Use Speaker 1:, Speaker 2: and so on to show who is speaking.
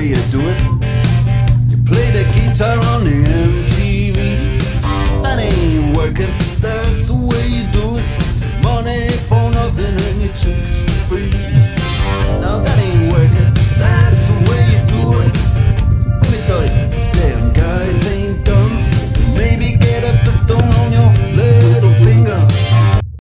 Speaker 1: way you do it. You play the guitar on the MTV. That ain't working,